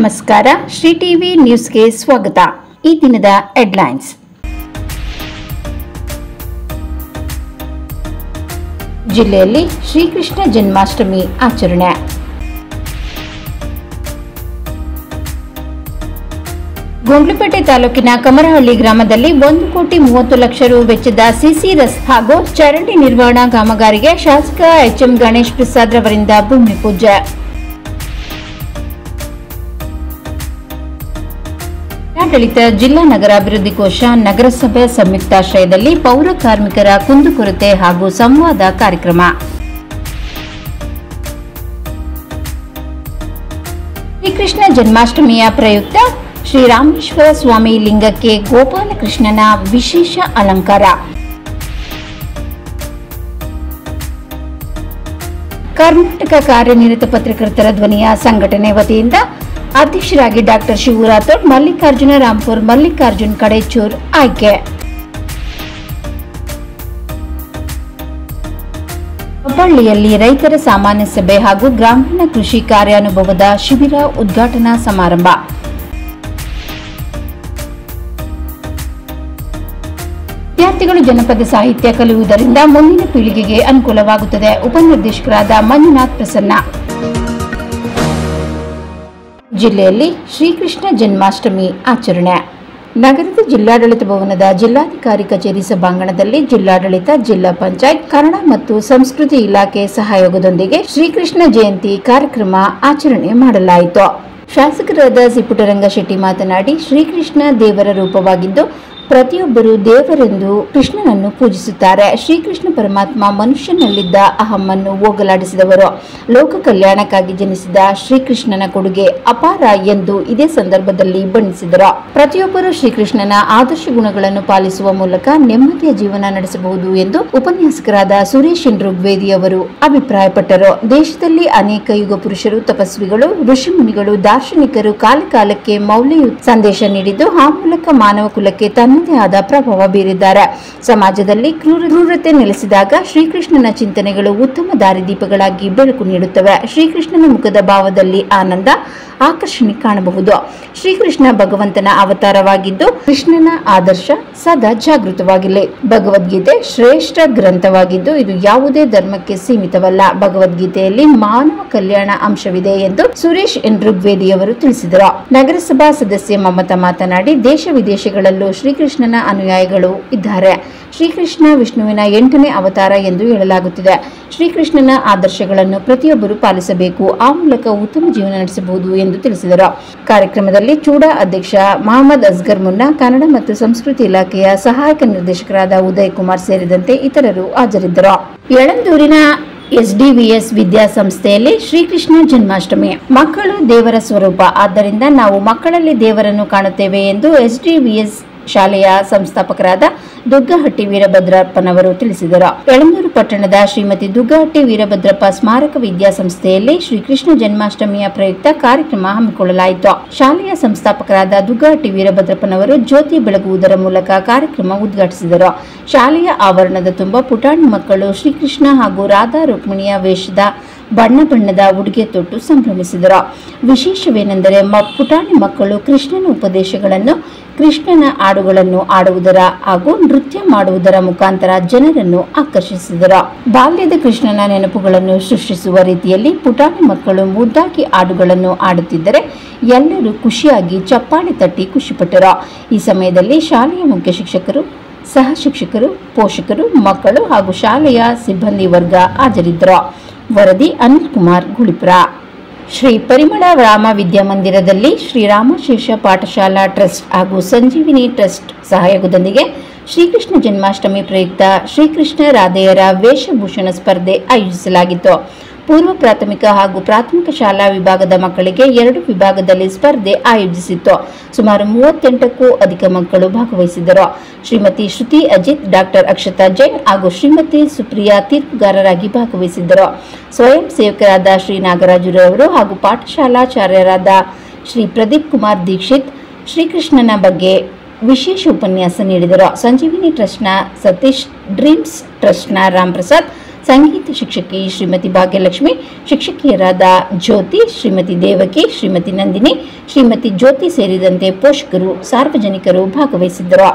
ನಮಸ್ಕಾರ. ಶ್ರೀ ಟಿವಿ ನ್ಯೂಸ್ಗೆ ಸ್ವಾಗತ. ಈ ದಿನದ ಹೆಡ್ಲೈನ್ಸ್. ಜಿಲ್ಲೆಯಲ್ಲಿ ಶ್ರೀಕೃಷ್ಣ ಜನ್ಮಾಷ್ಟಮಿ ಆಚರಣೆ. ಗುಂಡ್ಲುಪೇಟೆ ತಾಲೂಕಿನ ಕಮರಹಳ್ಳಿ ಗ್ರಾಮದಲ್ಲಿ ಒಂದು ಕೋಟಿ ಮೂವತ್ತು ಲಕ್ಷ ರು ವೆಚ್ಚದ ಸಿಸಿ ರಸ್ ಹಾಗೂ ಚರಂಡಿ ನಿರ್ವಹಣಾ ಕಾಮಗಾರಿಗೆ ಶಾಸಕ ಎಚ್ಎಂ ಗಣೇಶ್ ಪ್ರಸಾದ್ ರವರಿಂದ ಭೂಮಿ ಪೂಜೆ. ಜಿಲ್ಲಾಡಳಿತ ಜಿಲ್ಲಾ ನಗರಾಭಿವೃದ್ಧಿ ಕೋಶ ನಗರಸಭೆ ಸಂಯುಕ್ತಾಶ್ರಯದಲ್ಲಿ ಪೌರ ಕಾರ್ಮಿಕರ ಕುಂದುಕೊರತೆ ಹಾಗೂ ಸಂವಾದ ಕಾರ್ಯಕ್ರಮ. ಶ್ರೀಕೃಷ್ಣ ಜನ್ಮಾಷ್ಟಮಿಯ ಪ್ರಯುಕ್ತ ಶ್ರೀರಾಮೇಶ್ವರ ಸ್ವಾಮಿ ಲಿಂಗಕ್ಕೆ ಗೋಪಾಲಕೃಷ್ಣನ ವಿಶೇಷ ಅಲಂಕಾರ. ಕರ್ನಾಟಕ ಕಾರ್ಯನಿರತ ಪತ್ರಕರ್ತರ ಧ್ವನಿಯ ಸಂಘಟನೆ ವತಿಯಿಂದ ಅಧ್ಯಕ್ಷರಾಗಿ ಡಾಕ್ಟರ್ ಶಿವು ರಾಥೋಡ್ ಮಲ್ಲಿಕಾರ್ಜುನ ರಾಂಪುರ್ ಮಲ್ಲಿಕಾರ್ಜುನ್ ಕಡೇಚೂರ್ ಆಯ್ಕೆ. ಹುಬ್ಬಳ್ಳಿಯಲ್ಲಿ ರೈತರ ಸಾಮಾನ್ಯ ಸಭೆ ಹಾಗೂ ಗ್ರಾಮೀಣ ಕೃಷಿ ಕಾರ್ಯಾನುಭವದ ಶಿಬಿರ ಉದ್ಘಾಟನಾ ಸಮಾರಂಭ. ವಿದ್ಯಾರ್ಥಿಗಳು ಜನಪದ ಸಾಹಿತ್ಯ ಕಲಿಯುವುದರಿಂದ ಮುಂದಿನ ಪೀಳಿಗೆಗೆ ಅನುಕೂಲವಾಗುತ್ತದೆ. ಉಪನಿರ್ದೇಶಕರಾದ ಮಂಜುನಾಥ್ ಪ್ರಸನ್ನ. ಜಿಲ್ಲೆಯಲ್ಲಿ ಶ್ರೀಕೃಷ್ಣ ಜನ್ಮಾಷ್ಟಮಿ ಆಚರಣೆ. ನಗರದ ಜಿಲ್ಲಾಡಳಿತ ಭವನದ ಜಿಲ್ಲಾಧಿಕಾರಿ ಕಚೇರಿ ಸಭಾಂಗಣದಲ್ಲಿ ಜಿಲ್ಲಾಡಳಿತ, ಜಿಲ್ಲಾ ಪಂಚಾಯತ್, ಕನ್ನಡ ಮತ್ತು ಸಂಸ್ಕೃತಿ ಇಲಾಖೆ ಸಹಯೋಗದೊಂದಿಗೆ ಶ್ರೀಕೃಷ್ಣ ಜಯಂತಿ ಕಾರ್ಯಕ್ರಮ ಆಚರಣೆ ಮಾಡಲಾಯಿತು. ಶಾಸಕರಾದ ಸಿಪುಟರಂಗ ಶೆಟ್ಟಿ ಮಾತನಾಡಿ, ಶ್ರೀಕೃಷ್ಣ ದೇವರ ರೂಪವಾಗಿದ್ದು ಪ್ರತಿಯೊಬ್ಬರು ದೇವರೆಂದು ಕೃಷ್ಣನನ್ನು ಪೂಜಿಸುತ್ತಾರೆ. ಶ್ರೀಕೃಷ್ಣ ಪರಮಾತ್ಮ ಮನುಷ್ಯನಲ್ಲಿದ್ದ ಅಹಮ್ಮನ್ನು ಹೋಗಲಾಡಿಸಿದವರು. ಲೋಕ ಕಲ್ಯಾಣಕ್ಕಾಗಿ ಜನಿಸಿದ ಶ್ರೀಕೃಷ್ಣನ ಕೊಡುಗೆ ಅಪಾರ ಎಂದು ಇದೇ ಸಂದರ್ಭದಲ್ಲಿ ಬಣ್ಣಿಸಿದರು. ಪ್ರತಿಯೊಬ್ಬರು ಶ್ರೀಕೃಷ್ಣನ ಆದರ್ಶ ಗುಣಗಳನ್ನು ಪಾಲಿಸುವ ಮೂಲಕ ನೆಮ್ಮದಿಯ ಜೀವನ ನಡೆಸಬಹುದು ಎಂದು ಉಪನ್ಯಾಸಕರಾದ ಸುರೇಶ್ ಋಗ್ವೇದಿ ಅವರು ಅಭಿಪ್ರಾಯಪಟ್ಟರು. ದೇಶದಲ್ಲಿ ಅನೇಕ ಯುಗ ಪುರುಷರು, ತಪಸ್ವಿಗಳು ಋಷಿಮುನಿಗಳು ದಾರ್ಶನಿಕರು ಕಾಲಕಾಲಕ್ಕೆ ಮೌಲ್ಯಯುತ ಸಂದೇಶ ನೀಡಿದ್ದು, ಆ ಮೂಲಕ ಮಾನವ ಕುಲಕ್ಕೆ ತನ್ನದೇ ಆದ ಪ್ರಭಾವ ಬೀರಿದ್ದಾರೆ. ಸಮಾಜದಲ್ಲಿ ಕ್ರೂರ ಕ್ರೂರತೆ ನೆಲೆಸಿದಾಗ ಶ್ರೀಕೃಷ್ಣನ ಚಿಂತನೆಗಳು ಉತ್ತಮ ದಾರಿದೀಪಗಳಾಗಿ ಬೆಳಕು ನೀಡುತ್ತವೆ. ಶ್ರೀಕೃಷ್ಣನ ಮುಖದ ಭಾವದಲ್ಲಿ ಆನಂದ, ಆಕರ್ಷಣೆ ಕಾಣಬಹುದು. ಶ್ರೀಕೃಷ್ಣ ಭಗವಂತನ ಅವತಾರವಾಗಿದ್ದು ಕೃಷ್ಣನ ಆದರ್ಶ ಸದಾ ಜಾಗೃತವಾಗಿಲ್ಲ ಭಗವದ್ಗೀತೆ ಶ್ರೇಷ್ಠ ಗ್ರಂಥವಾಗಿದ್ದು ಇದು ಯಾವುದೇ ಧರ್ಮಕ್ಕೆ ಸೀಮಿತವಲ್ಲ. ಭಗವದ್ಗೀತೆಯಲ್ಲಿ ಮಾನವ ಕಲ್ಯಾಣ ಅಂಶವಿದೆ ಎಂದು ಸುರೇಶ್ ಎನ್ ಋಗ್ವೇದಿಯವರು ತಿಳಿಸಿದರು. ನಗರಸಭಾ ಸದಸ್ಯೆ ಮಮತಾ ಮಾತನಾಡಿ, ದೇಶ ವಿದೇಶಗಳಲ್ಲೂ ಶ್ರೀಕೃಷ್ಣನ ಅನುಯಾಯಿಗಳು ಇದ್ದಾರೆ. ಶ್ರೀಕೃಷ್ಣ ವಿಷ್ಣುವಿನ ಎಂಟನೇ ಅವತಾರ ಎಂದು ಹೇಳಲಾಗುತ್ತಿದೆ. ಶ್ರೀಕೃಷ್ಣನ ಆದರ್ಶಗಳನ್ನು ಪ್ರತಿಯೊಬ್ಬರು ಪಾಲಿಸಬೇಕು. ಆ ಮೂಲಕ ಉತ್ತಮ ಜೀವನ ನಡೆಸಬಹುದು ಎಂದು ತಿಳಿಸಿದರು. ಕಾರ್ಯಕ್ರಮದಲ್ಲಿ ಚೂಡಾ ಅಧ್ಯಕ್ಷ ಮಹಮ್ಮದ್ ಅಸ್ಗರ್ ಮುನ್ನಾ ಕನ್ನಡ ಮತ್ತು ಸಂಸ್ಕೃತಿ ಇಲಾಖೆಯ ಸಹಾಯಕ ನಿರ್ದೇಶಕರಾದ ಉದಯ್ ಕುಮಾರ್ ಸೇರಿದಂತೆ ಇತರರು ಹಾಜರಿದ್ದರು. ಯಳಂದೂರಿನ ಎಸ್ಡಿವಿಎಸ್ ವಿದ್ಯಾಸಂಸ್ಥೆಯಲ್ಲಿ ಶ್ರೀಕೃಷ್ಣ ಜನ್ಮಾಷ್ಟಮಿ. ಮಕ್ಕಳು ದೇವರ ಸ್ವರೂಪ. ಆದ್ದರಿಂದ ನಾವು ಮಕ್ಕಳಲ್ಲಿ ದೇವರನ್ನು ಕಾಣುತ್ತೇವೆ ಎಂದು ಎಸ್ಡಿವಿಎಸ್ ಶಾಲೆಯ ಸಂಸ್ಥಾಪಕರಾದ ದುಗ್ಗಹಟ್ಟಿ ವೀರಭದ್ರಪ್ಪನವರು ತಿಳಿಸಿದರು. ಯಳಂದೂರು ಪಟ್ಟಣದ ಶ್ರೀಮತಿ ದುಗ್ಗಹಟ್ಟಿ ವೀರಭದ್ರಪ್ಪ ಸ್ಮಾರಕ ವಿದ್ಯಾಸಂಸ್ಥೆಯಲ್ಲಿ ಶ್ರೀಕೃಷ್ಣ ಜನ್ಮಾಷ್ಟಮಿಯ ಪ್ರಯುಕ್ತ ಕಾರ್ಯಕ್ರಮ ಹಮ್ಮಿಕೊಳ್ಳಲಾಯಿತು. ಶಾಲೆಯ ಸಂಸ್ಥಾಪಕರಾದ ದುಗ್ಗಹಟ್ಟಿ ವೀರಭದ್ರಪ್ಪನವರು ಜ್ಯೋತಿ ಬೆಳಗುವುದರ ಮೂಲಕ ಕಾರ್ಯಕ್ರಮ ಉದ್ಘಾಟಿಸಿದರು. ಶಾಲೆಯ ಆವರಣದ ತುಂಬ ಪುಟಾಣಿ ಮಕ್ಕಳು ಶ್ರೀಕೃಷ್ಣ ಹಾಗೂ ರಾಧಾ ರುಕ್ಮಿಣಿಯ ವೇಷದ ಬಣ್ಣ ಬಣ್ಣದ ಉಡುಗೆ ತೊಟ್ಟು ಸಂಭ್ರಮಿಸಿದರು. ವಿಶೇಷವೇನೆಂದರೆ ಮ- ಪುಟಾಣಿ ಮಕ್ಕಳು ಕೃಷ್ಣನ ಉಪದೇಶಗಳನ್ನು ಕೃಷ್ಣನ ಹಾಡುಗಳನ್ನು ಆಡುವುದರ ಹಾಗೂ ನೃತ್ಯ ಮಾಡುವುದರ ಮುಖಾಂತರ ಜನರನ್ನು ಆಕರ್ಷಿಸಿದರು. ಬಾಲ್ಯದ ಕೃಷ್ಣನ ನೆನಪುಗಳನ್ನು ಸೃಷ್ಟಿಸುವ ರೀತಿಯಲ್ಲಿ ಪುಟಾಣಿ ಮಕ್ಕಳು ಮುದ್ದಾಗಿ ಹಾಡುಗಳನ್ನು ಆಡುತ್ತಿದ್ದರೆ ಎಲ್ಲರೂ ಖುಷಿಯಾಗಿ ಚಪ್ಪಾಳೆ ತಟ್ಟಿ ಖುಷಿಪಟ್ಟರು. ಈ ಸಮಯದಲ್ಲಿ ಶಾಲೆಯ ಮುಖ್ಯ ಶಿಕ್ಷಕರು ಸಹ ಶಿಕ್ಷಕರು ಪೋಷಕರು, ಮಕ್ಕಳು ಹಾಗೂ ಶಾಲೆಯ ಸಿಬ್ಬಂದಿ ವರ್ಗ ಹಾಜರಿದ್ದರು. ವರದಿ ಅನಿಲ್ ಕುಮಾರ್ ಗುಳಿಪುರ ಶ್ರೀ ಪರಿಮಳ ರಾಮ ವಿದ್ಯಾಮಂದಿರದಲ್ಲಿ ಶ್ರೀರಾಮಶೇಷ ಪಾಠಶಾಲಾ ಟ್ರಸ್ಟ್ ಹಾಗೂ ಸಂಜೀವಿನಿ ಟ್ರಸ್ಟ್ ಸಹಯೋಗದೊಂದಿಗೆ ಶ್ರೀಕೃಷ್ಣ ಜನ್ಮಾಷ್ಟಮಿ ಪ್ರಯುಕ್ತ ಶ್ರೀಕೃಷ್ಣ ರಾಧೆಯರ ವೇಷಭೂಷಣ ಸ್ಪರ್ಧೆ ಆಯೋಜಿಸಲಾಗಿತ್ತು. ಪೂರ್ವ ಪ್ರಾಥಮಿಕ ಹಾಗೂ ಪ್ರಾಥಮಿಕ ಶಾಲಾ ವಿಭಾಗದ ಮಕ್ಕಳಿಗೆ ಎರಡು ವಿಭಾಗದಲ್ಲಿ ಸ್ಪರ್ಧೆ ಆಯೋಜಿಸಿತ್ತು. ಸುಮಾರು ಮೂವತ್ತೆಂಟಕ್ಕೂ ಅಧಿಕ ಮಕ್ಕಳು ಭಾಗವಹಿಸಿದರು ಶ್ರೀಮತಿ ಶ್ರುತಿ ಅಜಿತ್, ಡಾಕ್ಟರ್ ಅಕ್ಷತಾ ಜೈನ್ ಹಾಗೂ ಶ್ರೀಮತಿ ಸುಪ್ರಿಯಾ ತೀರ್ಪುಗಾರರಾಗಿ ಭಾಗವಹಿಸಿದ್ದರು. ಸ್ವಯಂ ಸೇವಕರಾದ ಶ್ರೀ ನಾಗರಾಜುರವರು ಹಾಗೂ ಪಾಠಶಾಲಾಚಾರ್ಯರಾದ ಶ್ರೀ ಪ್ರದೀಪ್ ಕುಮಾರ್ ದೀಕ್ಷಿತ್, ಶ್ರೀಕೃಷ್ಣನ ಬಗ್ಗೆ ವಿಶೇಷ ಉಪನ್ಯಾಸ ನೀಡಿದರು. ಸಂಜೀವಿನಿ ಟ್ರಸ್ಟ್ನ ಸತೀಶ್, ಡ್ರೀಮ್ಸ್ ಟ್ರಸ್ಟ್ನ ರಾಮ್ ಪ್ರಸಾದ್ ಸಂಗೀತ ಶಿಕ್ಷಕಿ ಶ್ರೀಮತಿ ಭಾಗ್ಯಲಕ್ಷ್ಮಿ, ಶಿಕ್ಷಕಿಯರಾದ ಜ್ಯೋತಿ, ಶ್ರೀಮತಿ ದೇವಕಿ, ಶ್ರೀಮತಿ ನಂದಿನಿ, ಶ್ರೀಮತಿ ಜ್ಯೋತಿ ಸೇರಿದಂತೆ ಪೋಷಕರು, ಸಾರ್ವಜನಿಕರು ಭಾಗವಹಿಸಿದ್ದರು.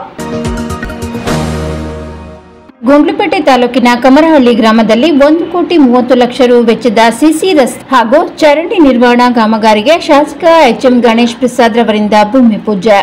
ಗುಂಡ್ಲುಪೇಟೆ ತಾಲೂಕಿನ ಕಮರಹಳ್ಳಿ ಗ್ರಾಮದಲ್ಲಿ ಒಂದು ಕೋಟಿ ಮೂವತ್ತು ಲಕ್ಷ ರು ವೆಚ್ಚದ ಸಿಸಿ ರಸ್ತೆ ಹಾಗೂ ಚರಂಡಿ ನಿರ್ವಹಣಾ ಕಾಮಗಾರಿಗೆ ಶಾಸಕ ಎಚ್ಎಂ ಗಣೇಶ್ ಪ್ರಸಾದ್ ರವರಿಂದ ಭೂಮಿ ಪೂಜೆ.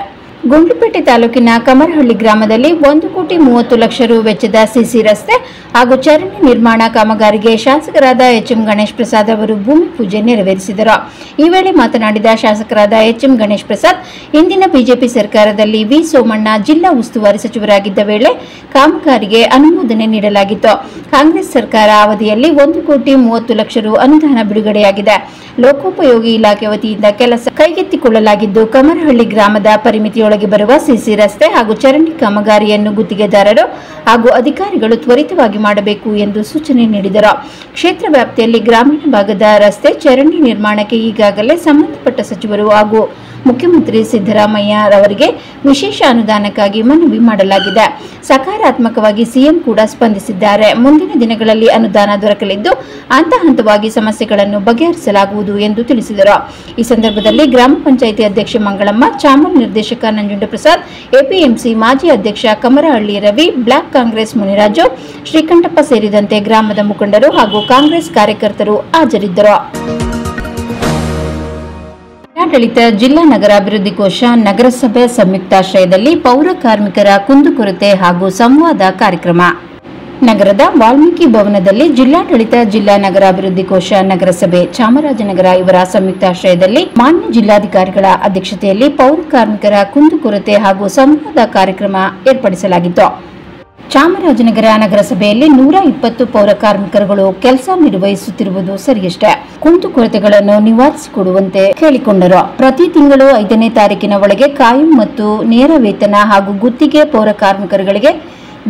ಗುಂಡ್ಲುಪೇಟೆ ತಾಲೂಕಿನ ಕಮರಹಳ್ಳಿ ಗ್ರಾಮದಲ್ಲಿ ಒಂದು ಕೋಟಿ ಮೂವತ್ತು ಲಕ್ಷ ರು ವೆಚ್ಚದ ಸಿಸಿ ರಸ್ತೆ ಹಾಗೂ ಚರಂಡಿ ನಿರ್ಮಾಣ ಕಾಮಗಾರಿಗೆ ಶಾಸಕರಾದ ಎಚ್ಎಂ ಗಣೇಶ್ ಪ್ರಸಾದ್ ಅವರು ಭೂಮಿ ಪೂಜೆ ನೆರವೇರಿಸಿದರು. ಈ ವೇಳೆ ಮಾತನಾಡಿದ ಶಾಸಕರಾದ ಎಚ್ಎಂ ಗಣೇಶ್ ಪ್ರಸಾದ್, ಇಂದಿನ ಬಿಜೆಪಿ ಸರ್ಕಾರದಲ್ಲಿ ವಿ ಸೋಮಣ್ಣ ಜಿಲ್ಲಾ ಉಸ್ತುವಾರಿ ಸಚಿವರಾಗಿದ್ದ ವೇಳೆ ಕಾಮಗಾರಿಗೆ ಅನುಮೋದನೆ ನೀಡಲಾಗಿತ್ತು. ಕಾಂಗ್ರೆಸ್ ಸರ್ಕಾರ ಅವಧಿಯಲ್ಲಿ ಒಂದು ಕೋಟಿ ಮೂವತ್ತು ಲಕ್ಷ ರು ಅನುದಾನ ಬಿಡುಗಡೆಯಾಗಿದೆ. ಲೋಕೋಪಯೋಗಿ ಇಲಾಖೆ ವತಿಯಿಂದ ಕೆಲಸ ಕೈಗೆತ್ತಿಕೊಳ್ಳಲಾಗಿದ್ದು ಕಮರಹಳ್ಳಿ ಗ್ರಾಮದ ಪರಿಮಿತಿಯೊಳಗೆ ಬರುವ ಸಿಸಿ ರಸ್ತೆ ಹಾಗೂ ಚರಂಡಿ ಕಾಮಗಾರಿಯನ್ನು ಗುತ್ತಿಗೆದಾರರು ಹಾಗೂ ಅಧಿಕಾರಿಗಳು ತ್ವರಿತವಾಗಿ ಮಾಡಬೇಕು ಎಂದು ಸೂಚನೆ ನೀಡಿದರು. ಕ್ಷೇತ್ರ ವ್ಯಾಪ್ತಿಯಲ್ಲಿ ಗ್ರಾಮೀಣ ಭಾಗದ ರಸ್ತೆ ಚರಂಡಿ ನಿರ್ಮಾಣಕ್ಕೆ ಈಗಾಗಲೇ ಸಂಬಂಧಪಟ್ಟ ಸಚಿವರು ಹಾಗೂ ಮುಖ್ಯಮಂತ್ರಿ ಸಿದ್ದರಾಮಯ್ಯ ರವರಿಗೆ ವಿಶೇಷ ಅನುದಾನಕ್ಕಾಗಿ ಮನವಿ ಮಾಡಲಾಗಿದೆ. ಸಕಾರಾತ್ಮಕವಾಗಿ ಸಿಎಂ ಕೂಡ ಸ್ಪಂದಿಸಿದ್ದಾರೆ. ಮುಂದಿನ ದಿನಗಳಲ್ಲಿ ಅನುದಾನ ದೊರಕಲಿದ್ದು ಹಂತ ಹಂತವಾಗಿ ಸಮಸ್ಯೆಗಳನ್ನು ಬಗೆಹರಿಸಲಾಗುವುದು ಎಂದು ತಿಳಿಸಿದರು. ಈ ಸಂದರ್ಭದಲ್ಲಿ ಗ್ರಾಮ ಪಂಚಾಯಿತಿ ಅಧ್ಯಕ್ಷೆ ಮಂಗಳಮ್ಮ ಚಾಮಲ್ ನಿರ್ದೇಶಕ ನಂಜುಂಡಪ್ರಸಾದ್ ಎಪಿಎಂಸಿ ಮಾಜಿ ಅಧ್ಯಕ್ಷ ಕಮರಹಳ್ಳಿ ರವಿ, ಬ್ಲಾಕ್ ಕಾಂಗ್ರೆಸ್ ಮುನಿರಾಜು, ಶ್ರೀಕಂಠಪ್ಪ ಸೇರಿದಂತೆ ಗ್ರಾಮದ ಮುಖಂಡರು ಹಾಗೂ ಕಾಂಗ್ರೆಸ್ ಕಾರ್ಯಕರ್ತರು ಹಾಜರಿದ್ದರು. ಜಿಲ್ಲಾಡಳಿತ ಜಿಲ್ಲಾ ನಗರಾಭಿವೃದ್ಧಿ ಕೋಶ ನಗರಸಭೆ ಸಂಯುಕ್ತಾಶ್ರಯದಲ್ಲಿ ಪೌರ ಕಾರ್ಮಿಕರ ಕುಂದುಕೊರತೆ ಹಾಗೂ ಸಂವಾದ ಕಾರ್ಯಕ್ರಮ. ನಗರದ ವಾಲ್ಮೀಕಿ ಭವನದಲ್ಲಿ ಜಿಲ್ಲಾಡಳಿತ ಜಿಲ್ಲಾ ನಗರಾಭಿವೃದ್ಧಿ ಕೋಶ ನಗರಸಭೆ ಚಾಮರಾಜನಗರ ಇವರ ಸಂಯುಕ್ತಾಶ್ರಯದಲ್ಲಿ ಮಾನ್ಯ ಜಿಲ್ಲಾಧಿಕಾರಿಗಳ ಅಧ್ಯಕ್ಷತೆಯಲ್ಲಿ ಪೌರ ಕಾರ್ಮಿಕರ ಕುಂದುಕೊರತೆ ಹಾಗೂ ಸಂವಾದ ಕಾರ್ಯಕ್ರಮ ಏರ್ಪಡಿಸಲಾಗಿತ್ತು. ಚಾಮರಾಜನಗರ ನಗರಸಭೆಯಲ್ಲಿ ನೂರ ಇಪ್ಪತ್ತು ಪೌರ ಕಾರ್ಮಿಕರುಗಳು ಕೆಲಸ ನಿರ್ವಹಿಸುತ್ತಿರುವುದು ಸರಿಯಷ್ಟೇ. ಕುಂದುಕೊರತೆಗಳನ್ನು ನಿವಾರಿಸಿಕೊಡುವಂತೆ ಕೇಳಿಕೊಂಡರು. ಪ್ರತಿ ತಿಂಗಳು ಐದನೇ ತಾರೀಕಿನ ಒಳಗೆ ಕಾಯಂ ಮತ್ತು ನೇರ ವೇತನ ಹಾಗೂ ಗುತ್ತಿಗೆ ಪೌರ ಕಾರ್ಮಿಕರುಗಳಿಗೆ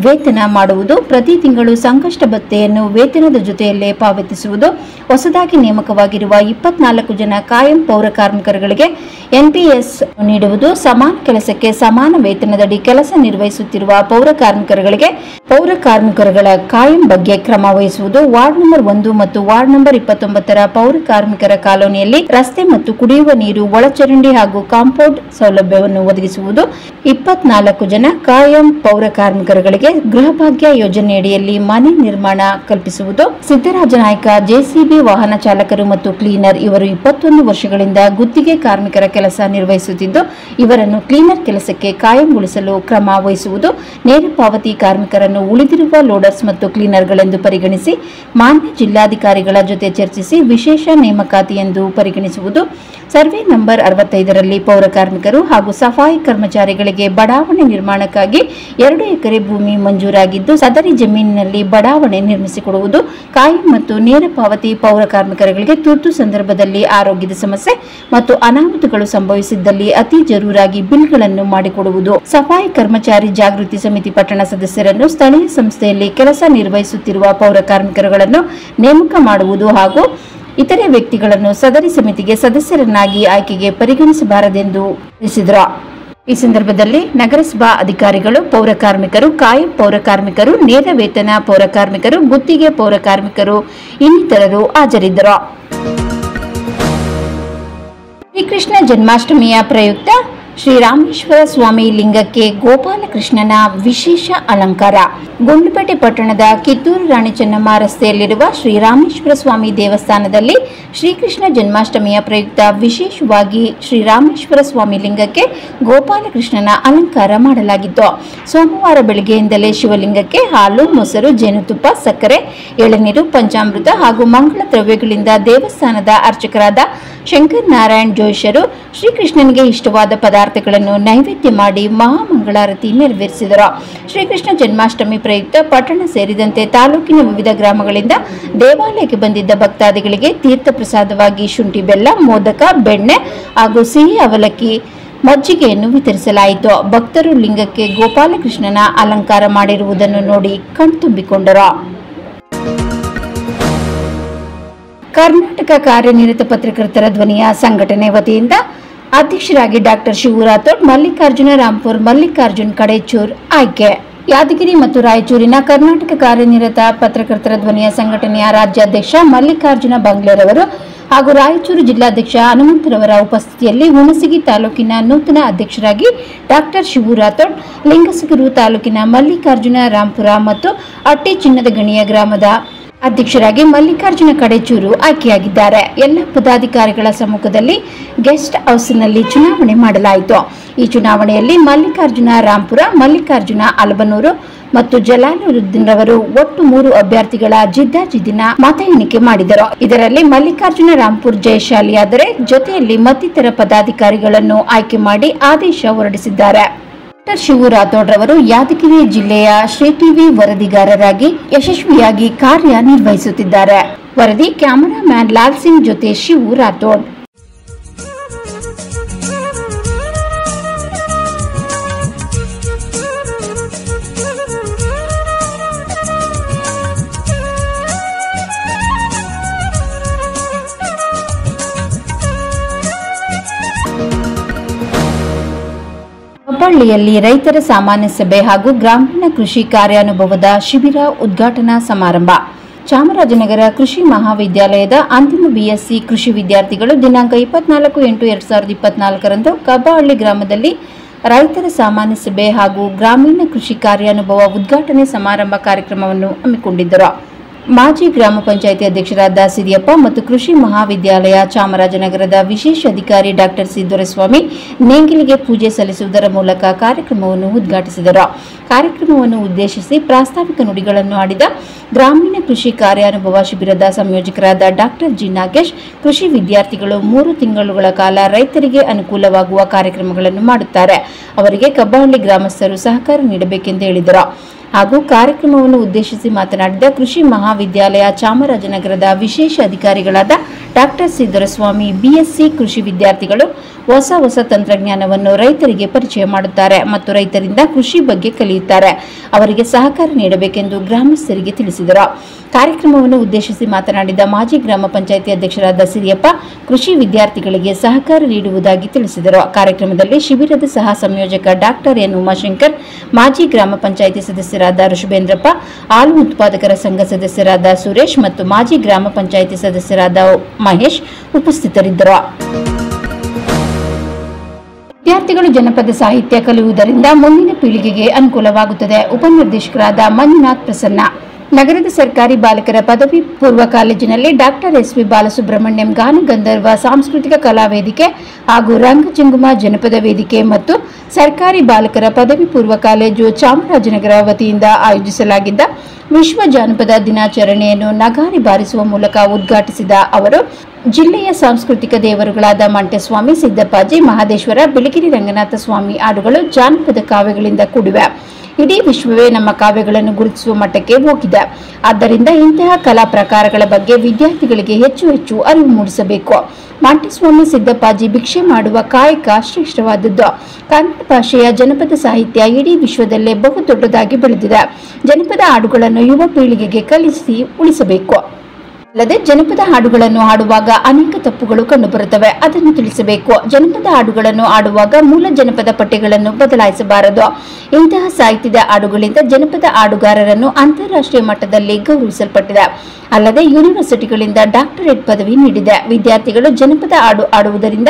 ವೇತನ ಮಾಡುವುದು, ಪ್ರತಿ ತಿಂಗಳು ಸಂಕಷ್ಟ ಭತ್ತೆಯನ್ನು ವೇತನದ ಜೊತೆಯಲ್ಲೇ ಪಾವತಿಸುವುದು, ಹೊಸದಾಗಿ ನೇಮಕವಾಗಿರುವ ಇಪ್ಪತ್ನಾಲ್ಕು ಜನ ಕಾಯಂ ಪೌರ ಕಾರ್ಮಿಕರುಗಳಿಗೆ ಎನ್ಪಿಎಸ್ ನೀಡುವುದು, ಸಮಾನ ಕೆಲಸಕ್ಕೆ ಸಮಾನ ವೇತನದಡಿ ಕೆಲಸ ನಿರ್ವಹಿಸುತ್ತಿರುವ ಪೌರ ಕಾರ್ಮಿಕರುಗಳಿಗೆ ಪೌರ ಕಾರ್ಮಿಕರುಗಳ ಕಾಯಂ ಬಗ್ಗೆ ಕ್ರಮ ವಹಿಸುವುದು, ವಾರ್ಡ್ ನಂಬರ್ ಒಂದು ಮತ್ತು ವಾರ್ಡ್ ನಂಬರ್ ಇಪ್ಪತ್ತೊಂಬತ್ತರ ಪೌರ ಕಾರ್ಮಿಕರ ಕಾಲೋನಿಯಲ್ಲಿ ರಸ್ತೆ ಮತ್ತು ಕುಡಿಯುವ ನೀರು, ಒಳಚರಂಡಿ ಹಾಗೂ ಕಾಂಪೌಂಡ್ ಸೌಲಭ್ಯವನ್ನು ಒದಗಿಸುವುದು, ಇಪ್ಪತ್ನಾಲ್ಕು ಜನ ಕಾಯಂ ಪೌರ ಕಾರ್ಮಿಕರುಗಳಿಗೆ ಗೃಹ ಭಾಗ್ಯ ಯೋಜನೆಯಡಿಯಲ್ಲಿ ಮನೆ ನಿರ್ಮಾಣ ಕಲ್ಪಿಸುವುದು. ಸಿದ್ದರಾಜ ನಾಯಕ, ಜೆಸಿಬಿ ವಾಹನ ಚಾಲಕರು ಮತ್ತು ಕ್ಲೀನರ್ ಇವರು ಇಪ್ಪತ್ತೊಂದು ವರ್ಷಗಳಿಂದ ಗುತ್ತಿಗೆ ಕಾರ್ಮಿಕರ ಕೆಲಸ ನಿರ್ವಹಿಸುತ್ತಿದ್ದು, ಇವರನ್ನು ಕ್ಲೀನರ್ ಕೆಲಸಕ್ಕೆ ಕಾಯಂಗೊಳಿಸಲು ಕ್ರಮ ವಹಿಸುವುದು. ನೇರ ಪಾವತಿ ಕಾರ್ಮಿಕರನ್ನು ಉಳಿದಿರುವ ಲೋಡರ್ಸ್ ಮತ್ತು ಕ್ಲೀನರ್ಗಳೆಂದು ಪರಿಗಣಿಸಿ ಮಾನ್ಯ ಜಿಲ್ಲಾಧಿಕಾರಿಗಳ ಜೊತೆ ಚರ್ಚಿಸಿ ವಿಶೇಷ ನೇಮಕಾತಿ ಎಂದು ಪರಿಗಣಿಸುವುದು. ಸರ್ವೆ ನಂಬರ್ ಅರವತ್ತೈದರಲ್ಲಿ ಪೌರ ಕಾರ್ಮಿಕರು ಹಾಗೂ ಸಫಾಯಿ ಕರ್ಮಚಾರಿಗಳಿಗೆ ಬಡಾವಣೆ ನಿರ್ಮಾಣಕ್ಕಾಗಿ ಎರಡು ಎಕರೆ ಭೂಮಿ ಮಂಜೂರಾಗಿದ್ದು, ಸದರಿ ಜಮೀನಿನಲ್ಲಿ ಬಡಾವಣೆ ನಿರ್ಮಿಸಿಕೊಡುವುದು ಕಾಯಂ ಮತ್ತು ನೇರ ಪಾವತಿ ಪೌರ ಕಾರ್ಮಿಕರುಗಳಿಗೆ ತುರ್ತು ಸಂದರ್ಭದಲ್ಲಿ ಆರೋಗ್ಯದ ಸಮಸ್ಯೆ ಮತ್ತು ಅನಾಹುತಗಳು ಸಂಭವಿಸಿದ್ದಲ್ಲಿ ಅತಿ ಜರೂರಾಗಿ ಬಿಲ್ಗಳನ್ನು ಮಾಡಿಕೊಡುವುದು. ಸಫಾಯಿ ಕರ್ಮಚಾರಿ ಜಾಗೃತಿ ಸಮಿತಿ ಪಟ್ಟಣ ಸದಸ್ಯರನ್ನು ಸ್ಥಳೀಯ ಸಂಸ್ಥೆಯಲ್ಲಿ ಕೆಲಸ ನಿರ್ವಹಿಸುತ್ತಿರುವ ಪೌರ ಕಾರ್ಮಿಕರುಗಳನ್ನು ನೇಮಕ ಮಾಡುವುದು ಹಾಗೂ ಇತರೆ ವ್ಯಕ್ತಿಗಳನ್ನು ಸದರಿ ಸಮಿತಿಗೆ ಸದಸ್ಯರನ್ನಾಗಿ ಆಯ್ಕೆಗೆ ಪರಿಗಣಿಸಬಾರದೆಂದು ತಿಳಿಸಿದರು. ಈ ಸಂದರ್ಭದಲ್ಲಿ ನಗರಸಭಾ ಅಧಿಕಾರಿಗಳು, ಪೌರ ಕಾರ್ಮಿಕರು, ಕಾಯಂ ಪೌರ ಕಾರ್ಮಿಕರು, ನೇರ ವೇತನ ಪೌರ ಕಾರ್ಮಿಕರು, ಗುತ್ತಿಗೆ ಪೌರ ಕಾರ್ಮಿಕರು ಇನ್ನಿತರರು ಹಾಜರಿದ್ದರು. ಶ್ರೀಕೃಷ್ಣ ಜನ್ಮಾಷ್ಟಮಿಯ ಪ್ರಯುಕ್ತ ಶ್ರೀರಾಮೇಶ್ವರ ಸ್ವಾಮಿ ಲಿಂಗಕ್ಕೆ ಗೋಪಾಲಕೃಷ್ಣನ ವಿಶೇಷ ಅಲಂಕಾರ. ಗುಂಡ್ಲುಪೇಟೆ ಪಟ್ಟಣದ ಕಿತ್ತೂರು ರಾಣಿ ಚೆನ್ನಮ್ಮ ರಸ್ತೆಯಲ್ಲಿರುವ ಶ್ರೀರಾಮೇಶ್ವರ ಸ್ವಾಮಿ ದೇವಸ್ಥಾನದಲ್ಲಿ ಶ್ರೀಕೃಷ್ಣ ಜನ್ಮಾಷ್ಟಮಿಯ ಪ್ರಯುಕ್ತ ವಿಶೇಷವಾಗಿ ಶ್ರೀರಾಮೇಶ್ವರ ಸ್ವಾಮಿ ಲಿಂಗಕ್ಕೆ ಗೋಪಾಲಕೃಷ್ಣನ ಅಲಂಕಾರ ಮಾಡಲಾಗಿತ್ತು. ಸೋಮವಾರ ಬೆಳಗ್ಗೆಯಿಂದಲೇ ಶಿವಲಿಂಗಕ್ಕೆ ಹಾಲು, ಮೊಸರು, ಜೇನುತುಪ್ಪ, ಸಕ್ಕರೆ, ಎಳನೀರು, ಪಂಚಾಮೃತ ಹಾಗೂ ಮಂಗಳ ದ್ರವ್ಯಗಳಿಂದ ದೇವಸ್ಥಾನದ ಅರ್ಚಕರಾದ ಶಂಕರ್ ನಾರಾಯಣ್ ಜೋಯಿಷರು ಶ್ರೀಕೃಷ್ಣನಿಗೆ ಇಷ್ಟವಾದ ಪದಾರ್ಥಗಳನ್ನು ನೈವೇದ್ಯ ಮಾಡಿ ಮಹಾಮಂಗಳಾರತಿ ನೆರವೇರಿಸಿದರು. ಶ್ರೀಕೃಷ್ಣ ಜನ್ಮಾಷ್ಟಮಿ ಪ್ರಯುಕ್ತ ಪಟ್ಟಣ ಸೇರಿದಂತೆ ತಾಲೂಕಿನ ವಿವಿಧ ಗ್ರಾಮಗಳಿಂದ ದೇವಾಲಯಕ್ಕೆ ಬಂದಿದ್ದ ಭಕ್ತಾದಿಗಳಿಗೆ ತೀರ್ಥ ಪ್ರಸಾದವಾಗಿ ಶುಂಠಿ ಬೆಲ್ಲ, ಮೋದಕ, ಬೆಣ್ಣೆ ಹಾಗೂ ಸಿಹಿ ಅವಲಕ್ಕಿ ಮಜ್ಜಿಗೆಯನ್ನು ವಿತರಿಸಲಾಯಿತು. ಭಕ್ತರು ಲಿಂಗಕ್ಕೆ ಗೋಪಾಲಕೃಷ್ಣನ ಅಲಂಕಾರ ಮಾಡಿರುವುದನ್ನು ನೋಡಿ ಕಣ್ತುಂಬಿಕೊಂಡರು. ಕರ್ನಾಟಕ ಕಾರ್ಯನಿರತ ಪತ್ರಕರ್ತರ ಧ್ವನಿಯ ಸಂಘಟನೆ ವತಿಯಿಂದ ಅಧ್ಯಕ್ಷರಾಗಿ ಡಾಕ್ಟರ್ ಶಿವರಾಥೋಡ್, ಮಲ್ಲಿಕಾರ್ಜುನ ರಾಂಪುರ್ ಮಲ್ಲಿಕಾರ್ಜುನ್ ಕಡೇಚೂರ್ ಆಯ್ಕೆ. ಯಾದಗಿರಿ ಮತ್ತು ರಾಯಚೂರಿನ ಕರ್ನಾಟಕ ಕಾರ್ಯನಿರತ ಪತ್ರಕರ್ತರ ಧ್ವನಿಯ ಸಂಘಟನೆಯ ರಾಜ್ಯಾಧ್ಯಕ್ಷ ಮಲ್ಲಿಕಾರ್ಜುನ ಬಂಗ್ಲೇರವರು ಹಾಗೂ ರಾಯಚೂರು ಜಿಲ್ಲಾಧ್ಯಕ್ಷ ಹನುಮಂತರವರ ಉಪಸ್ಥಿತಿಯಲ್ಲಿ ಹುಣಸಗಿ ತಾಲೂಕಿನ ನೂತನ ಅಧ್ಯಕ್ಷರಾಗಿ ಡಾಕ್ಟರ್ ಶಿವು ರಾಥೋಡ್ ಲಿಂಗಸಗೂರು ತಾಲೂಕಿನ ಮಲ್ಲಿಕಾರ್ಜುನ ರಾಂಪುರ ಮತ್ತು ಅಟ್ಟಿ ಚಿನ್ನದ ಗಣಿಯ ಗ್ರಾಮದ ಅಧ್ಯಕ್ಷರಾಗಿ ಮಲ್ಲಿಕಾರ್ಜುನ ಕಡೆಚೂರು ಆಯ್ಕೆಯಾಗಿದ್ದಾರೆ. ಎಲ್ಲ ಪದಾಧಿಕಾರಿಗಳ ಸಮ್ಮುಖದಲ್ಲಿ ಗೆಸ್ಟ್ ಹೌಸ್ನಲ್ಲಿ ಚುನಾವಣೆ ಮಾಡಲಾಯಿತು. ಈ ಚುನಾವಣೆಯಲ್ಲಿ ಮಲ್ಲಿಕಾರ್ಜುನ ರಾಂಪುರ, ಮಲ್ಲಿಕಾರ್ಜುನ ಅಲಬನೂರು ಮತ್ತು ಜಲಾಲುದ್ದೀನ್ ರವರು ಒಟ್ಟು ಮೂರು ಅಭ್ಯರ್ಥಿಗಳ ಜಿದ್ದಾಜಿದ್ದಿನ ಮತ ಎಣಿಕೆ ಮಾಡಿದರು. ಇದರಲ್ಲಿ ಮಲ್ಲಿಕಾರ್ಜುನ ರಾಂಪುರ್ ಜಯಶಾಲಿಯಾದರೆ ಜೊತೆಯಲ್ಲಿ ಮತ್ತಿತರ ಪದಾಧಿಕಾರಿಗಳನ್ನು ಆಯ್ಕೆ ಮಾಡಿ ಆದೇಶ ಹೊರಡಿಸಿದ್ದಾರೆ. ಡಾಕ್ಟರ್ ಶಿವು ರಾಥೋಡ್ರವರು ಯಾದಗಿರಿ ಜಿಲ್ಲೆಯ ಶ್ರೀ ಟಿವಿ ವರದಿಗಾರರಾಗಿ ಯಶಸ್ವಿಯಾಗಿ ಕಾರ್ಯನಿರ್ವಹಿಸುತ್ತಿದ್ದಾರೆ. ವರದಿ ಕ್ಯಾಮರಾಮ್ಯಾನ್ ಲಾಲ್ ಸಿಂಗ್ ಜೊತೆ ಶಿವು ರಾಥೋಡ್ ಹುಬ್ಬಳ್ಳಿಯಲ್ಲಿ ರೈತರ ಸಾಮಾನ್ಯ ಸಭೆ ಹಾಗೂ ಗ್ರಾಮೀಣ ಕೃಷಿ ಕಾರ್ಯಾನುಭವದ ಶಿಬಿರ ಉದ್ಘಾಟನಾ ಸಮಾರಂಭ. ಚಾಮರಾಜನಗರ ಕೃಷಿ ಮಹಾವಿದ್ಯಾಲಯದ ಅಂತಿಮ ಬಿಎಸ್ಸಿ ಕೃಷಿ ವಿದ್ಯಾರ್ಥಿಗಳು ದಿನಾಂಕ ಇಪ್ಪತ್ನಾಲ್ಕು ಎಂಟು ಎರಡ್ ಸಾವಿರದ ಇಪ್ಪತ್ನಾಲ್ಕರಂದು ಕಬ್ಬಹಳ್ಳಿ ಗ್ರಾಮದಲ್ಲಿ ರೈತರ ಸಾಮಾನ್ಯ ಸಭೆ ಹಾಗೂ ಗ್ರಾಮೀಣ ಕೃಷಿ ಕಾರ್ಯಾನುಭವ ಉದ್ಘಾಟನೆ ಸಮಾರಂಭ ಕಾರ್ಯಕ್ರಮವನ್ನು ಹಮ್ಮಿಕೊಂಡಿದ್ದರು. ಮಾಜಿ ಗ್ರಾಮ ಪಂಚಾಯಿತಿ ಅಧ್ಯಕ್ಷರಾದ ಸಿರಿಯಪ್ಪ ಮತ್ತು ಕೃಷಿ ಮಹಾವಿದ್ಯಾಲಯ ಚಾಮರಾಜನಗರದ ವಿಶೇಷ ಅಧಿಕಾರಿ ಡಾಕ್ಟರ್ ಸಿದ್ದುರಸ್ವಾಮಿ ನೇಂಗಿಲಿಗೆ ಪೂಜೆ ಸಲ್ಲಿಸುವುದರ ಮೂಲಕ ಕಾರ್ಯಕ್ರಮವನ್ನು ಉದ್ಘಾಟಿಸಿದರು. ಕಾರ್ಯಕ್ರಮವನ್ನು ಉದ್ದೇಶಿಸಿ ಪ್ರಾಸ್ತಾವಿಕ ನುಡಿಗಳನ್ನು ಆಡಿದ ಗ್ರಾಮೀಣ ಕೃಷಿ ಕಾರ್ಯಾನುಭವ ಶಿಬಿರದ ಸಂಯೋಜಕರಾದ ಡಾಕ್ಟರ್ ಜಿ ನಾಗೇಶ್ ಕೃಷಿ ವಿದ್ಯಾರ್ಥಿಗಳು ಮೂರು ತಿಂಗಳುಗಳ ಕಾಲ ರೈತರಿಗೆ ಅನುಕೂಲವಾಗುವ ಕಾರ್ಯಕ್ರಮಗಳನ್ನು ಮಾಡುತ್ತಾರೆ. ಅವರಿಗೆ ಕಬ್ಬಹಳ್ಳಿ ಗ್ರಾಮಸ್ಥರು ಸಹಕಾರ ನೀಡಬೇಕೆಂದು ಹೇಳಿದರು. ಹಾಗೂ ಕಾರ್ಯಕ್ರಮವನ್ನು ಉದ್ದೇಶಿಸಿ ಮಾತನಾಡಿದ ಕೃಷಿ ಮಹಾವಿದ್ಯಾಲಯ ಚಾಮರಾಜನಗರದ ವಿಶೇಷ ಅಧಿಕಾರಿಗಳಾದ ಡಾಕ್ಟರ್ ಸಿದ್ದರಸ್ವಾಮಿ ದೊರೆಸ್ವಾಮಿ ಬಿಎಸ್ಸಿ ಕೃಷಿ ವಿದ್ಯಾರ್ಥಿಗಳು ಹೊಸ ಹೊಸ ತಂತ್ರಜ್ಞಾನವನ್ನು ರೈತರಿಗೆ ಪರಿಚಯ ಮಾಡುತ್ತಾರೆ ಮತ್ತು ರೈತರಿಂದ ಕೃಷಿ ಬಗ್ಗೆ ಕಲಿಯುತ್ತಾರೆ. ಅವರಿಗೆ ಸಹಕಾರ ನೀಡಬೇಕೆಂದು ಗ್ರಾಮಸ್ಥರಿಗೆ ತಿಳಿಸಿದರು. ಕಾರ್ಯಕ್ರಮವನ್ನು ಉದ್ದೇಶಿಸಿ ಮಾತನಾಡಿದ ಮಾಜಿ ಗ್ರಾಮ ಪಂಚಾಯಿತಿ ಅಧ್ಯಕ್ಷರಾದ ಸಿರಿಯಪ್ಪ, ಕೃಷಿ ವಿದ್ಯಾರ್ಥಿಗಳಿಗೆ ಸಹಕಾರ ನೀಡುವುದಾಗಿ ತಿಳಿಸಿದರು. ಕಾರ್ಯಕ್ರಮದಲ್ಲಿ ಶಿಬಿರದ ಸಹ ಸಂಯೋಜಕ ಡಾಕ್ಟರ್ ಎನ್. ಉಮಾಶಂಕರ್, ಮಾಜಿ ಗ್ರಾಮ ಪಂಚಾಯಿತಿ ಸದಸ್ಯರಾದ ಋಷಭೇಂದ್ರಪ್ಪ, ಹಾಲು ಉತ್ಪಾದಕರ ಸಂಘ ಸದಸ್ಯರಾದ ಸುರೇಶ್ ಮತ್ತು ಮಾಜಿ ಗ್ರಾಮ ಪಂಚಾಯಿತಿ ಸದಸ್ಯರಾದ ಮಹೇಶ್ ಉಪಸ್ಥಿತರಿದ್ದರು. ವಿದ್ಯಾರ್ಥಿಗಳು ಜನಪದ ಸಾಹಿತ್ಯ ಕಲಿಯುವುದರಿಂದ ಮುಂದಿನ ಪೀಳಿಗೆಗೆ ಅನುಕೂಲವಾಗುತ್ತದೆ. ಉಪನಿರ್ದೇಶಕರಾದ ಮಂಜುನಾಥ್ ಪ್ರಸನ್ನ. ನಗರದ ಸರ್ಕಾರಿ ಬಾಲಕರ ಪದವಿ ಪೂರ್ವ ಕಾಲೇಜಿನಲ್ಲಿ ಡಾಕ್ಟರ್ ಎಸ್ ವಿ ಬಾಲಸುಬ್ರಹ್ಮಣ್ಯಂ ಗಾನ ಗಂಧರ್ವ ಸಾಂಸ್ಕೃತಿಕ ಕಲಾ ವೇದಿಕೆ ಹಾಗೂ ರಂಗಚಿಂಗುಮ ಜನಪದ ವೇದಿಕೆ ಮತ್ತು ಸರ್ಕಾರಿ ಬಾಲಕರ ಪದವಿ ಪೂರ್ವ ಕಾಲೇಜು ಚಾಮರಾಜನಗರ ವತಿಯಿಂದ ಆಯೋಜಿಸಲಾಗಿದ್ದ ವಿಶ್ವ ಜಾನಪದ ದಿನಾಚರಣೆಯನ್ನು ನಗಾರಿ ಬಾರಿಸುವ ಮೂಲಕ ಉದ್ಘಾಟಿಸಿದ ಅವರು, ಜಿಲ್ಲೆಯ ಸಾಂಸ್ಕೃತಿಕ ದೇವರುಗಳಾದ ಮಂಟೆಸ್ವಾಮಿ ಸಿದ್ದಪ್ಪಾಜಿ, ಮಹದೇಶ್ವರ, ಬಿಳಿಗಿರಿ ರಂಗನಾಥ ಸ್ವಾಮಿ ಹಾಡುಗಳು ಜಾನಪದ ಕಾವ್ಯಗಳಿಂದ ಕೂಡಿವೆ. ಇಡೀ ವಿಶ್ವವೇ ನಮ್ಮ ಕಾವ್ಯಗಳನ್ನು ಗುರುತಿಸುವ ಮಟ್ಟಕ್ಕೆ ಹೋಗಿದೆ. ಆದ್ದರಿಂದ ಇಂತಹ ಕಲಾ ಪ್ರಕಾರಗಳ ಬಗ್ಗೆ ವಿದ್ಯಾರ್ಥಿಗಳಿಗೆ ಹೆಚ್ಚು ಹೆಚ್ಚು ಅರಿವು ಮೂಡಿಸಬೇಕು. ಮಾಂಟಿಸ್ವಾಮಿ ಸಿದ್ದಪ್ಪಾಜಿ ಭಿಕ್ಷೆ ಮಾಡುವ ಕಾಯಕ ಶ್ರೇಷ್ಠವಾದದ್ದು. ಕನ್ನಡ ಭಾಷೆಯ ಜನಪದ ಸಾಹಿತ್ಯ ಇಡೀ ವಿಶ್ವದಲ್ಲೇ ಬಹು ದೊಡ್ಡದಾಗಿ ಬೆಳೆದಿದೆ. ಜನಪದ ಹಾಡುಗಳನ್ನು ಯುವ ಪೀಳಿಗೆಗೆ ಕಲಿಸಿ ಉಳಿಸಬೇಕು. ಅಲ್ಲದೆ ಜನಪದ ಹಾಡುಗಳನ್ನು ಹಾಡುವಾಗ ಅನೇಕ ತಪ್ಪುಗಳು ಕಂಡುಬರುತ್ತವೆ. ಅದನ್ನು ತಿಳಿಸಬೇಕು. ಜನಪದ ಹಾಡುಗಳನ್ನು ಹಾಡುವಾಗ ಮೂಲ ಜನಪದ ಪಠ್ಯಗಳನ್ನು ಬದಲಾಯಿಸಬಾರದು. ಇಂತಹ ಸಾಹಿತ್ಯದ ಹಾಡುಗಳಿಂದ ಜನಪದ ಹಾಡುಗಾರರನ್ನು ಅಂತಾರಾಷ್ಟ್ರೀಯ ಮಟ್ಟದಲ್ಲಿ ಗೌರವಿಸಲ್ಪಟ್ಟಿದೆ. ಅಲ್ಲದೆ ಯೂನಿವರ್ಸಿಟಿಗಳಿಂದ ಡಾಕ್ಟರೇಟ್ ಪದವಿ ನೀಡಿದೆ. ವಿದ್ಯಾರ್ಥಿಗಳು ಜನಪದ ಹಾಡು ಹಾಡುವುದರಿಂದ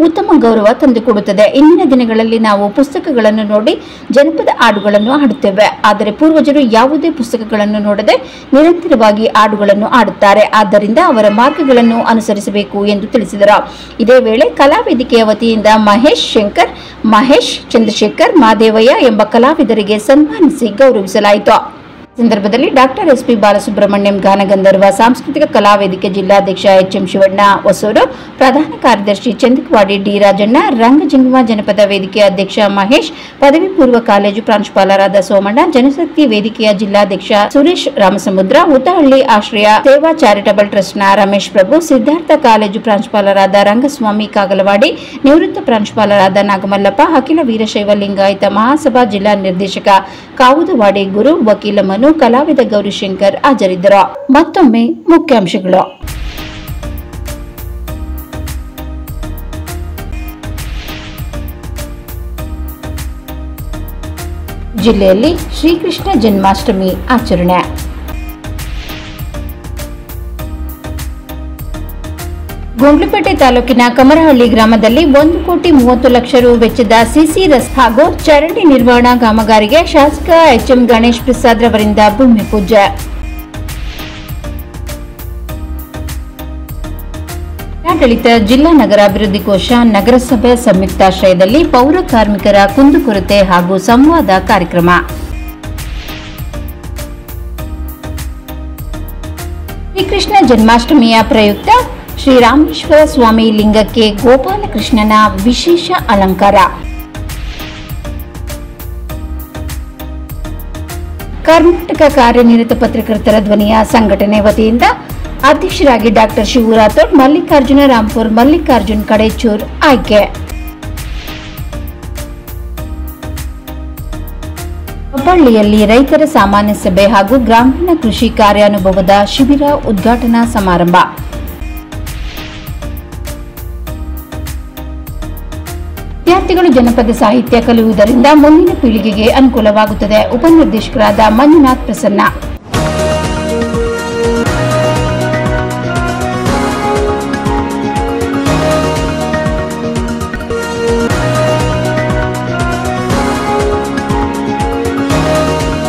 ಉತ್ತಮ ಗೌರವ ತಂದುಕೊಡುತ್ತದೆ. ಇಂದಿನ ದಿನಗಳಲ್ಲಿ ನಾವು ಪುಸ್ತಕಗಳನ್ನು ನೋಡಿ ಜನಪದ ಹಾಡುಗಳನ್ನು ಹಾಡುತ್ತೇವೆ. ಆದರೆ ಪೂರ್ವಜರು ಯಾವುದೇ ಪುಸ್ತಕಗಳನ್ನು ನೋಡದೆ ನಿರಂತರವಾಗಿ ಹಾಡುಗಳನ್ನು ಆಡುತ್ತಾರೆ ಆದ್ದರಿಂದ ಅವರ ಮಾರ್ಗಗಳನ್ನು ಅನುಸರಿಸಬೇಕು ಎಂದು ತಿಳಿಸಿದರು. ಇದೇ ವೇಳೆ ಕಲಾವೇದಿಕೆಯ ವತಿಯಿಂದ ಮಹೇಶ್ ಶಂಕರ್, ಮಹೇಶ್ ಚಂದ್ರಶೇಖರ್, ಮಾದೇವಯ್ಯ ಎಂಬ ಕಲಾವಿದರಿಗೆ ಸನ್ಮಾನಿಸಿ ಗೌರವಿಸಲಾಯಿತು. ಸಂದರ್ಭದಲ್ಲಿ ಡಾಕ್ಟರ್ ಎಸ್ ಪಿ ಬಾಲಸುಬ್ರಹ್ಮಣ್ಯಂ ಗಾನಗಂಧರ್ವ ಸಾಂಸ್ಕೃತಿಕ ಕಲಾ ವೇದಿಕೆ ಜಿಲ್ಲಾಧ್ಯಕ್ಷ ಎಚ್ ಎಂ ಶಿವಣ್ಣ ಹೊಸೂರು, ಪ್ರಧಾನ ಕಾರ್ಯದರ್ಶಿ ಚಂದಕವಾಡಿ ಡಿ ರಾಜಣ್ಣ ರಂಗಜಿಂಗುವ ಜನಪದ ವೇದಿಕೆ ಅಧ್ಯಕ್ಷ ಮಹೇಶ್, ಪದವಿ ಪೂರ್ವ ಕಾಲೇಜು ಪ್ರಾಂಶುಪಾಲರಾದ ಸೋಮಣ್ಣ, ಜನಶಕ್ತಿ ವೇದಿಕೆಯ ಜಿಲ್ಲಾಧ್ಯಕ್ಷ ಸುರೇಶ್ ರಾಮಸಮುದ್ರ ಉತ್ತಹಳ್ಳಿ ಆಶ್ರಯ ಸೇವಾ ಚಾರಿಟಬಲ್ ಟ್ರಸ್ಟ್ನ ರಮೇಶ್ ಪ್ರಭು, ಸಿದ್ಧಾರ್ಥ ಕಾಲೇಜು ಪ್ರಾಂಶುಪಾಲರಾದ ರಂಗಸ್ವಾಮಿ ಕಾಗಲವಾಡಿ, ನಿವೃತ್ತ ಪ್ರಾಂಶುಪಾಲರಾದ ನಾಗಮಲ್ಲಪ್ಪ, ಅಖಿಲ ವೀರಶೈವ ಲಿಂಗಾಯತ ಮಹಾಸಭಾ ಜಿಲ್ಲಾ ನಿರ್ದೇಶಕ ಕಾವುದವಾಡಿ ಗುರು ವಕೀಲ ಮನು ಕಲಾವಿದ ಗೌರಿಶಂಕರ್ ಹಾಜರಿದ್ದರು. ಮತ್ತೊಮ್ಮೆ ಮುಖ್ಯಾಂಶಗಳು. ಜಿಲ್ಲೆಯಲ್ಲಿ ಶ್ರೀಕೃಷ್ಣ ಜನ್ಮಾಷ್ಟಮಿ ಆಚರಣೆ. ಗುಂಡ್ಲುಪೇಟೆ ತಾಲೂಕಿನ ಕಮರಹಳ್ಳಿ ಗ್ರಾಮದಲ್ಲಿ ಒಂದು ಕೋಟಿ ಮೂವತ್ತು ಲಕ್ಷ ರು ವೆಚ್ಚದ ಸಿಸಿ ರಸ್ ಹಾಗೂ ಚರಂಡಿ ನಿರ್ವಹಣಾ ಕಾಮಗಾರಿಗೆ ಶಾಸಕ ಎಚ್ಎಂ ಗಣೇಶ್ ಪ್ರಸಾದ್ ರವರಿಂದ ಭೂಮಿ ಪೂಜೆ. ಜಿಲ್ಲಾಡಳಿತ ಜಿಲ್ಲಾ ನಗರಾಭಿವೃದ್ಧಿ ಕೋಶ ನಗರಸಭೆ ಸಂಯುಕ್ತಾಶ್ರಯದಲ್ಲಿ ಪೌರ ಕಾರ್ಮಿಕರ ಕುಂದುಕೊರತೆ ಹಾಗೂ ಸಂವಾದ ಕಾರ್ಯಕ್ರಮ. ಶ್ರೀಕೃಷ್ಣ ಜನ್ಮಾಷ್ಟಮಿಯ ಪ್ರಯುಕ್ತ ಶ್ರೀರಾಮೇಶ್ವರ ಸ್ವಾಮಿ ಲಿಂಗಕ್ಕೆ ಗೋಪಾಲಕೃಷ್ಣನ ವಿಶೇಷ ಅಲಂಕಾರ. ಕರ್ನಾಟಕ ಕಾರ್ಯನಿರತ ಪತ್ರಕರ್ತರ ಧ್ವನಿಯ ಸಂಘಟನೆ ವತಿಯಿಂದ ಅಧ್ಯಕ್ಷರಾಗಿ ಡಾಕ್ಟರ್ ಶಿವರಾಥೋಡ್ ಮಲ್ಲಿಕಾರ್ಜುನ ರಾಂಪುರ್ ಮಲ್ಲಿಕಾರ್ಜುನ್ ಕಡೇಚೂರ್ ಆಯ್ಕೆ. ಹುಬ್ಬಳ್ಳಿಯಲ್ಲಿ ರೈತರ ಸಾಮಾನ್ಯ ಸಭೆ ಹಾಗೂ ಗ್ರಾಮೀಣ ಕೃಷಿ ಕಾರ್ಯಾನುಭವದ ಶಿಬಿರ ಉದ್ಘಾಟನಾ ಸಮಾರಂಭ. ವಿದ್ಯಾರ್ಥಿಗಳು ಜನಪದ ಸಾಹಿತ್ಯ ಕಲಿಯುವುದರಿಂದ ಮುಂದಿನ ಪೀಳಿಗೆಗೆ ಅನುಕೂಲವಾಗುತ್ತದೆ. ಉಪನಿರ್ದೇಶಕರಾದ ಮಂಜುನಾಥ್ ಪ್ರಸನ್ನ.